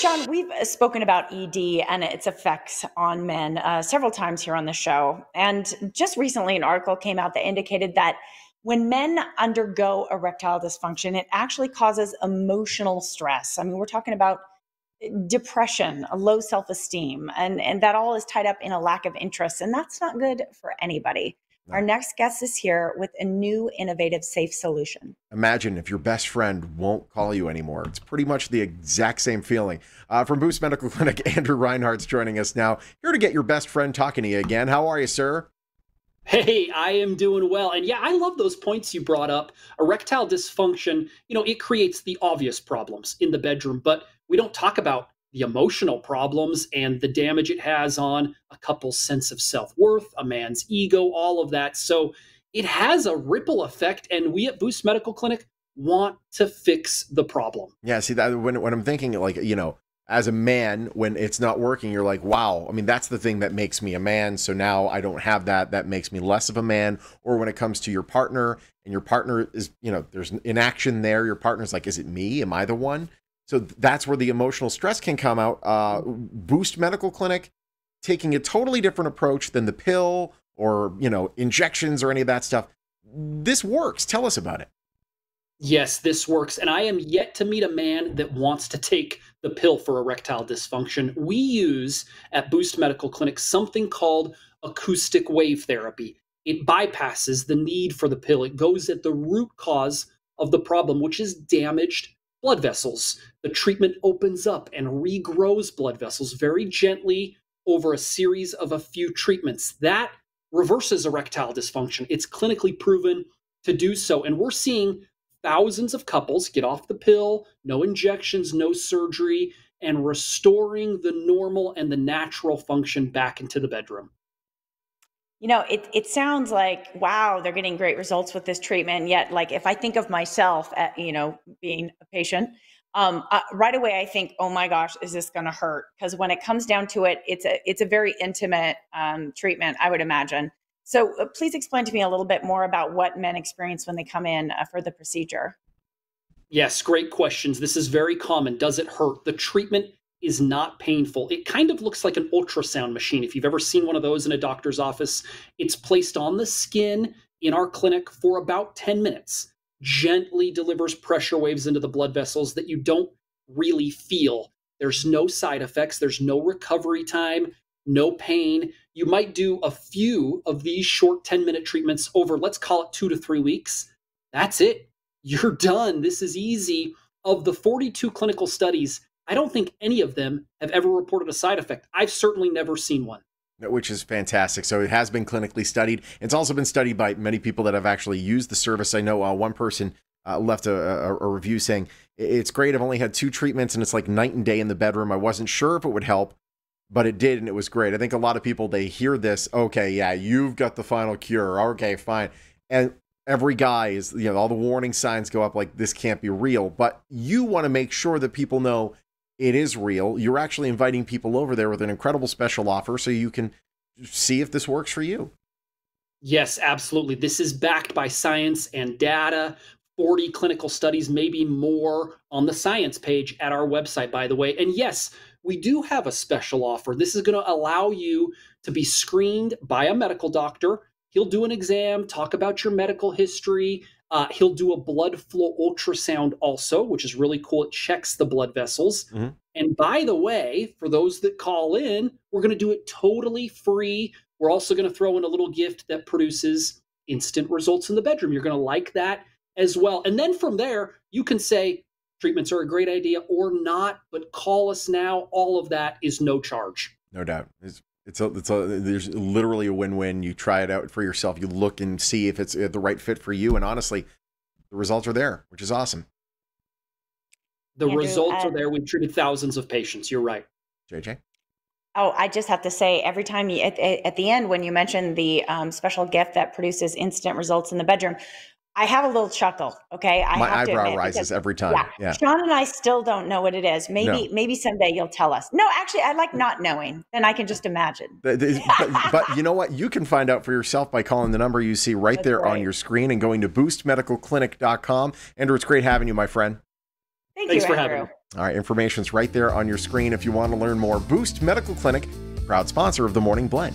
Sean, we've spoken about ED and its effects on men uh, several times here on the show. And just recently, an article came out that indicated that when men undergo erectile dysfunction, it actually causes emotional stress. I mean, we're talking about uh, depression, a low self esteem, and, and that all is tied up in a lack of interest. And that's not good for anybody. Our next guest is here with a new innovative safe solution. Imagine if your best friend won't call you anymore. It's pretty much the exact same feeling. Uh, from Boost Medical Clinic, Andrew Reinhardt's joining us now, here to get your best friend talking to you again. How are you, sir? Hey, I am doing well. And yeah, I love those points you brought up. Erectile dysfunction, you know, it creates the obvious problems in the bedroom, but we don't talk about the emotional problems and the damage it has on a couple's sense of self worth, a man's ego, all of that. So it has a ripple effect. And we at Boost Medical Clinic want to fix the problem. Yeah. See, that when, when I'm thinking, like, you know, as a man, when it's not working, you're like, wow. I mean, that's the thing that makes me a man. So now I don't have that. That makes me less of a man. Or when it comes to your partner and your partner is, you know, there's inaction there. Your partner's like, is it me? Am I the one? So that's where the emotional stress can come out. Uh, Boost Medical Clinic taking a totally different approach than the pill or you know injections or any of that stuff. This works. Tell us about it. Yes, this works. And I am yet to meet a man that wants to take the pill for erectile dysfunction. We use at Boost Medical Clinic something called acoustic wave therapy. It bypasses the need for the pill, it goes at the root cause of the problem, which is damaged blood vessels. The treatment opens up and regrows blood vessels very gently over a series of a few treatments. That reverses erectile dysfunction. It's clinically proven to do so. And we're seeing thousands of couples get off the pill, no injections, no surgery, and restoring the normal and the natural function back into the bedroom you know it, it sounds like wow they're getting great results with this treatment yet like if i think of myself at you know being a patient um, uh, right away i think oh my gosh is this going to hurt? Because when it comes down to it it's a it's a very intimate um, treatment i would imagine. So uh, please explain to me a little bit more about what men experience when they come in uh, for the procedure. Yes great questions. This is very common. Does it hurt? The treatment is not painful. It kind of looks like an ultrasound machine. If you've ever seen one of those in a doctor's office, it's placed on the skin in our clinic for about 10 minutes, gently delivers pressure waves into the blood vessels that you don't really feel. There's no side effects, there's no recovery time, no pain. You might do a few of these short 10 minute treatments over, let's call it two to three weeks. That's it. You're done. This is easy. Of the 42 clinical studies, I don't think any of them have ever reported a side effect. I've certainly never seen one. Which is fantastic. So it has been clinically studied. It's also been studied by many people that have actually used the service. I know uh, one person uh, left a, a, a, review saying it's great. I've only had two treatments and it's like night and day in the bedroom. I wasn't sure if it would help, but it did and it was great. I think a lot of people they hear this, okay, yeah, you've got the final cure. Okay, fine. And every guy is, you know, all the warning signs go up like this can't be real. But you want to make sure that people know it is real. You're actually inviting people over there with an incredible special offer so you can see if this works for you. Yes, absolutely. This is backed by science and data. 40 clinical studies, maybe more on the science page at our website, by the way. And yes, we do have a special offer. This is going to allow you to be screened by a medical doctor. He'll do an exam, talk about your medical history, uh, he'll do a blood flow ultrasound also, which is really cool. It checks the blood vessels. Mm-hmm. And by the way, for those that call in, we're going to do it totally free. We're also going to throw in a little gift that produces instant results in the bedroom. You're going to like that as well. And then from there, you can say treatments are a great idea or not, but call us now. All of that is no charge. No doubt. It's it's a, it's a, there's literally a win-win. You try it out for yourself. You look and see if it's the right fit for you. And honestly, the results are there, which is awesome. The Andrew, results uh, are there. We've treated thousands of patients. You're right. JJ. Oh, I just have to say, every time you at, at the end when you mention the um, special gift that produces instant results in the bedroom, I have a little chuckle. Okay, I my eyebrow admit, rises because, every time. Yeah, yeah, Sean and I still don't know what it is. Maybe, no. maybe someday you'll tell us. No, actually, I like not knowing. Then I can just imagine. but, but, you know what? You can find out for yourself by calling the number you see right That's there right. on your screen and going to boostmedicalclinic.com. Andrew, it's great having you, my friend. Thank Thanks you, for Andrew. having me. All right, information's right there on your screen if you want to learn more. Boost Medical Clinic, proud sponsor of the Morning Blend.